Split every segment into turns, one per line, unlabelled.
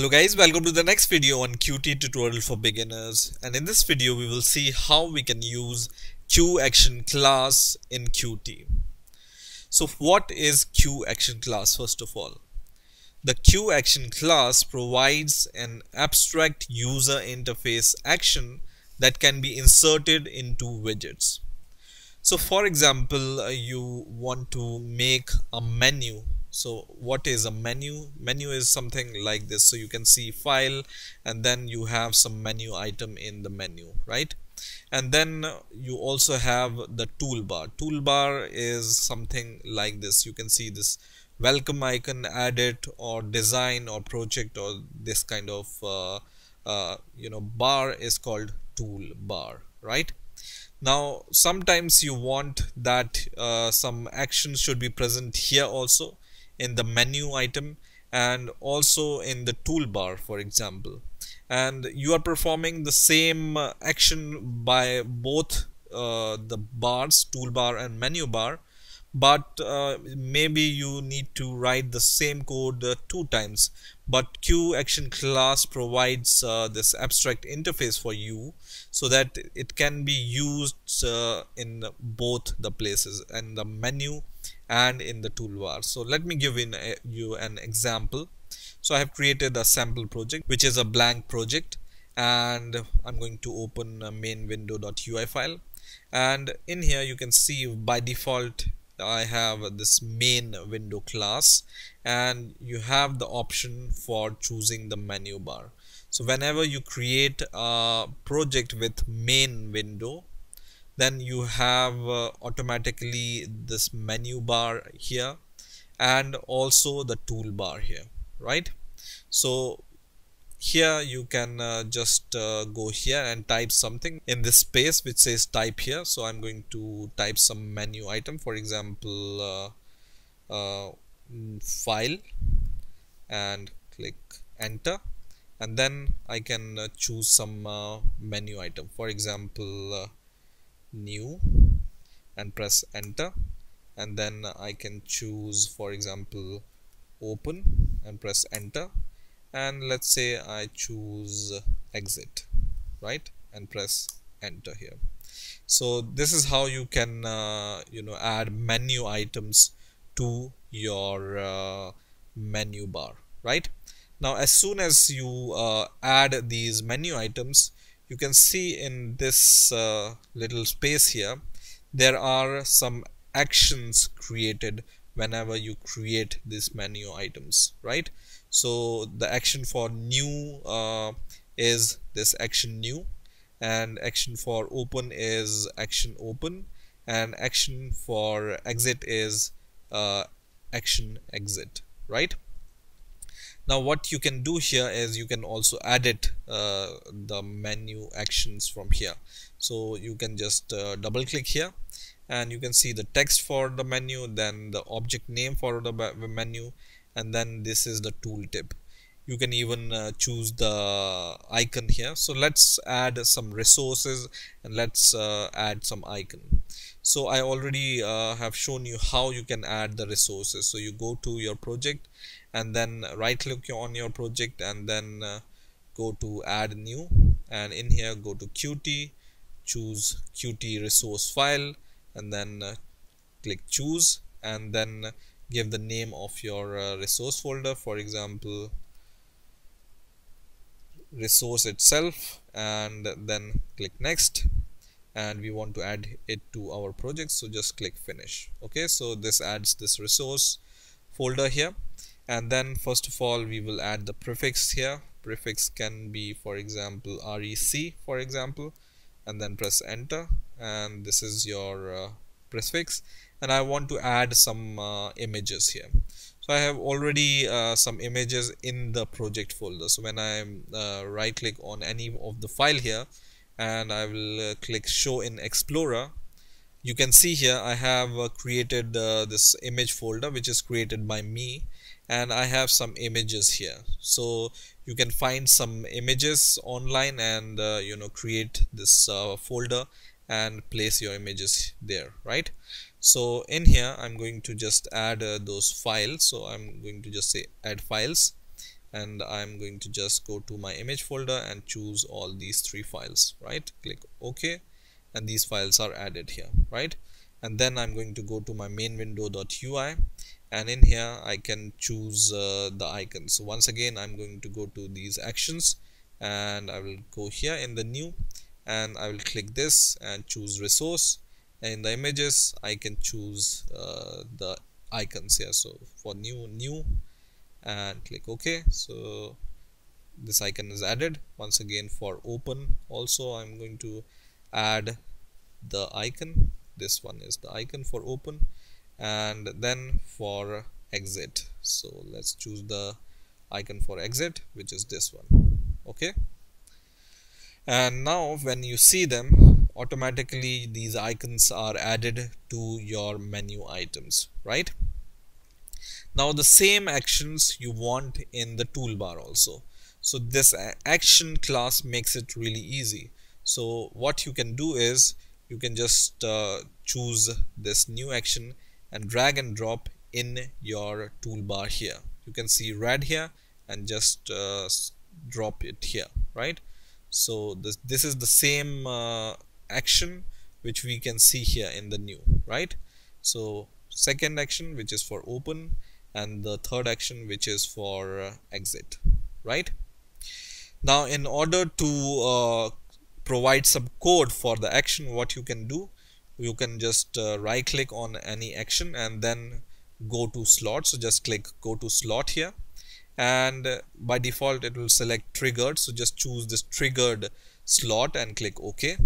Hello guys, welcome to the next video on Qt tutorial for beginners and in this video we will see how we can use QAction class in Qt. So what is QAction class first of all? The QAction class provides an abstract user interface action that can be inserted into widgets. So for example, uh, you want to make a menu so what is a menu? Menu is something like this. So you can see file and then you have some menu item in the menu right? And then you also have the toolbar. Toolbar is something like this. You can see this welcome icon edit or design or project or this kind of uh, uh, you know bar is called toolbar right? Now sometimes you want that uh, some actions should be present here also in the menu item and also in the toolbar for example. And you are performing the same uh, action by both uh, the bars toolbar and menu bar but uh, maybe you need to write the same code uh, two times. But QAction class provides uh, this abstract interface for you so that it can be used uh, in both the places and the menu and in the toolbar. So let me give in a, you an example. So I have created a sample project which is a blank project and I'm going to open a main window.ui file. And in here you can see by default I have this main window class and you have the option for choosing the menu bar. So whenever you create a project with main window then you have uh, automatically this menu bar here and also the toolbar here right? So here you can uh, just uh, go here and type something in this space which says type here. So I'm going to type some menu item for example uh, uh file and click enter. And then I can uh, choose some uh, menu item. For example new and press enter. And then I can choose for example open and press enter. And let's say I choose exit right? And press enter here. So this is how you can uh, you know add menu items to your uh, menu bar right? Now as soon as you uh, add these menu items you can see in this uh, little space here there are some actions created whenever you create these menu items right? So the action for new uh, is this action new and action for open is action open and action for exit is uh, action exit right now what you can do here is you can also edit uh, the menu actions from here. So you can just uh, double click here and you can see the text for the menu then the object name for the menu and then this is the tooltip. You can even uh, choose the icon here. So let's add some resources and let's uh, add some icon. So I already uh, have shown you how you can add the resources. So you go to your project and then right click on your project and then uh, go to add new. And in here go to qt choose qt resource file and then uh, click choose and then give the name of your uh, resource folder. For example resource itself and then click next. And we want to add it to our project so just click finish. Okay so this adds this resource folder here and then first of all we will add the prefix here. Prefix can be for example rec for example. And then press enter. And this is your uh, prefix. And I want to add some uh, images here. So I have already uh, some images in the project folder. So when I uh, right click on any of the file here and I will uh, click show in explorer you can see here I have uh, created this image folder which is created by me and I have some images here. So you can find some images online and uh, you know create this uh, folder and place your images there right? So in here I'm going to just add uh, those files. So I'm going to just say add files and I'm going to just go to my image folder and choose all these three files right? Click OK and these files are added here right? And then I'm going to go to my main window.ui and in here I can choose uh, the icons. So once again I'm going to go to these actions and I will go here in the new and I will click this and choose resource. And in the images I can choose uh, the icons here. So for new new and click OK. So this icon is added. Once again for open also I'm going to add the icon. This one is the icon for open. And then for exit. So let's choose the icon for exit which is this one. Okay? And now when you see them automatically these icons are added to your menu items right? Now the same actions you want in the toolbar also. So this action class makes it really easy so what you can do is you can just uh, choose this new action and drag and drop in your toolbar here. You can see red here and just uh, drop it here right? So this this is the same uh, action which we can see here in the new right? So second action which is for open and the third action which is for uh, exit right? Now in order to uh, provide some code for the action what you can do. You can just uh, right click on any action and then go to slot. So just click go to slot here. And uh, by default it will select triggered. So just choose this triggered slot and click OK.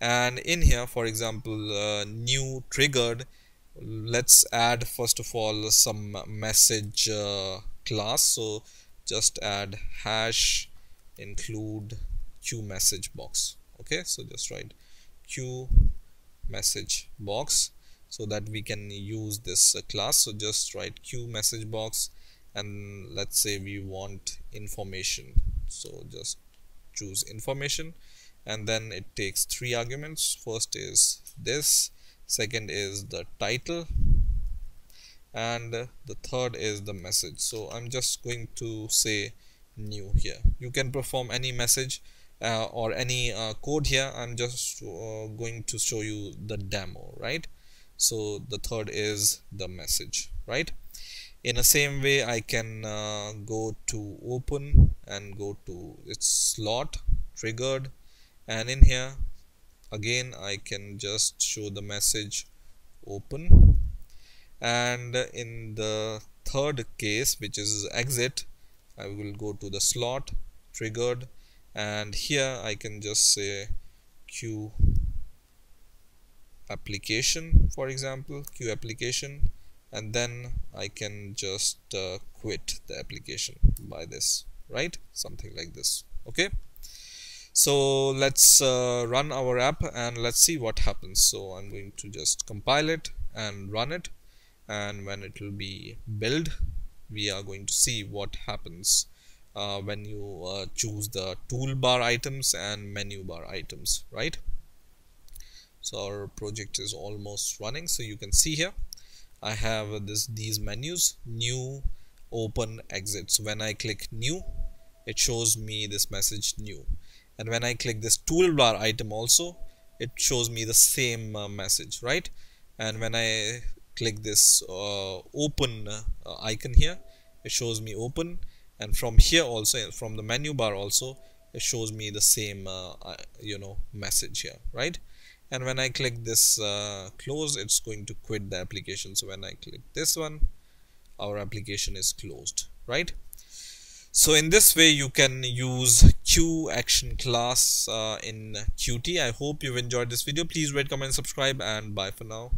And in here for example uh, new triggered let's add first of all some message uh, class. So just add hash include QMessageBox. Okay so just write q message box so that we can use this uh, class. So just write QMessageBox and let's say we want information. So just choose information and then it takes three arguments. First is this second is the title and the third is the message. So I'm just going to say new here. You can perform any message uh, or any uh, code here I'm just uh, going to show you the demo right? So the third is the message right? In the same way I can uh, go to open and go to its slot triggered and in here again I can just show the message open. And in the third case which is exit I will go to the slot triggered and here I can just say Q application for example QApplication. And then I can just uh, quit the application by this right? Something like this. Okay? So let's uh, run our app and let's see what happens. So I'm going to just compile it and run it. And when it will be build we are going to see what happens uh, when you uh, choose the toolbar items and menu bar items right? So our project is almost running. So you can see here I have this these menus new open exit so when I click new it shows me this message new. And when I click this toolbar item also it shows me the same uh, message right? And when I click this uh, open uh, icon here it shows me open and from here also from the menu bar also it shows me the same uh, uh, you know message here right? And when I click this uh, close it's going to quit the application. So when I click this one our application is closed right? So in this way you can use QAction class uh, in qt. I hope you've enjoyed this video. Please rate comment subscribe and bye for now